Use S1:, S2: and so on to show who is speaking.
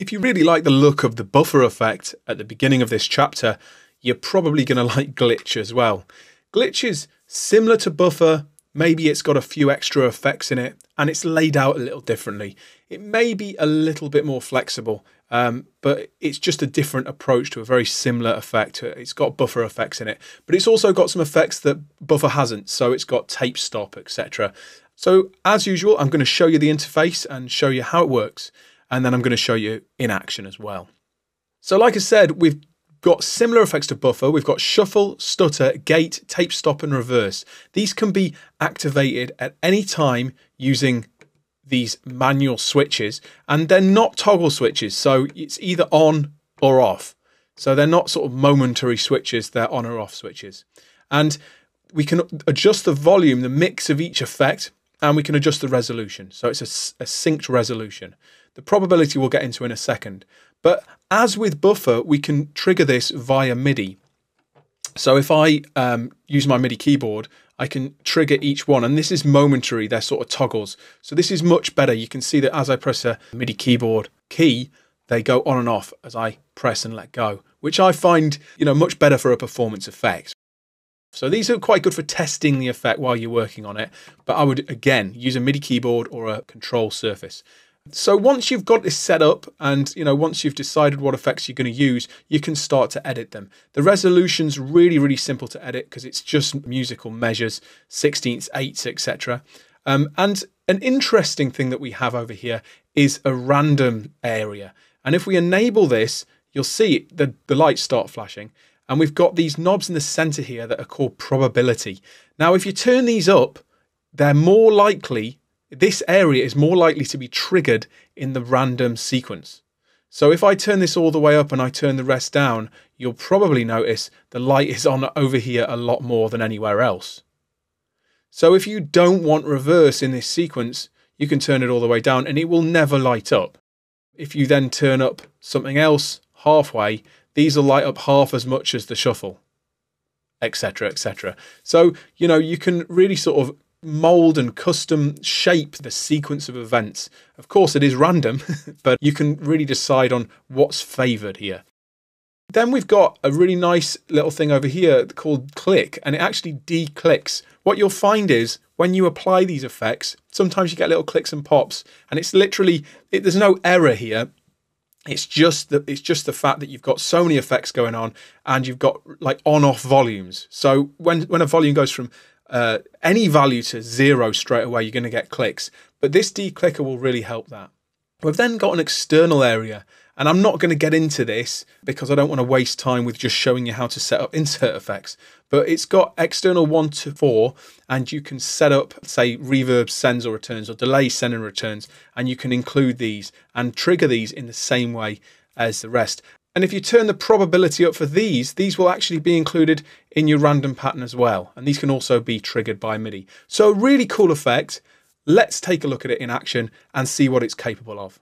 S1: If you really like the look of the Buffre effect at the beginning of this chapter, you're probably going to like Glitch as well. Glitch is similar to Buffre, maybe it's got a few extra effects in it, and it's laid out a little differently. It may be a little bit more flexible, um, but it's just a different approach to a very similar effect. It's got buffer effects in it, but it's also got some effects that Buffre hasn't. So it's got tape stop, etc. So as usual, I'm going to show you the interface and show you how it works and then I'm going to show you in action as well. So like I said, we've got similar effects to Buffre. We've got shuffle, stutter, gate, tape stop and reverse. These can be activated at any time using these manual switches and they're not toggle switches. So it's either on or off. So they're not sort of momentary switches, they're on or off switches. And we can adjust the volume, the mix of each effect, and we can adjust the resolution. So it's a, a synced resolution. The probability we'll get into in a second. But as with Buffre, we can trigger this via MIDI. So if I um, use my MIDI keyboard, I can trigger each one, and this is momentary, they're sort of toggles. So this is much better. You can see that as I press a MIDI keyboard key, they go on and off as I press and let go, which I find, you know, much better for a performance effect. So these are quite good for testing the effect while you're working on it, but I would again use a MIDI keyboard or a control surface. So once you've got this set up and you know once you've decided what effects you're going to use, you can start to edit them. The resolution's really really simple to edit because it's just musical measures, sixteenths, eighths, etc. Um, and an interesting thing that we have over here is a random area. And if we enable this, you'll see the, the lights start flashing. And we've got these knobs in the center here that are called probability. Now, if you turn these up, they're more likely this area is more likely to be triggered in the random sequence. So if I turn this all the way up and I turn the rest down, you'll probably notice the light is on over here a lot more than anywhere else. So if you don't want reverse in this sequence, you can turn it all the way down and it will never light up. If you then turn up something else halfway, these will light up half as much as the shuffle, etc., etc. So, you know, you can really sort of mold and custom shape the sequence of events. Of course, it is random, but you can really decide on what's favored here. Then we've got a really nice little thing over here called click, and it actually declicks. What you'll find is when you apply these effects, sometimes you get little clicks and pops, and it's literally it, there's no error here. It's just that it's just the fact that you've got so many effects going on, and you've got like on-off volumes. So when when a volume goes from uh, any value to zero straight away, you're going to get clicks. But this declicker will really help that. We've then got an external area, and I'm not going to get into this because I don't want to waste time with just showing you how to set up insert effects. But it's got external 1 to 4, and you can set up, say, reverb sends or returns or delay send and returns, and you can include these and trigger these in the same way as the rest. And if you turn the probability up for these, these will actually be included in your random pattern as well. And these can also be triggered by MIDI. So a really cool effect. Let's take a look at it in action and see what it's capable of.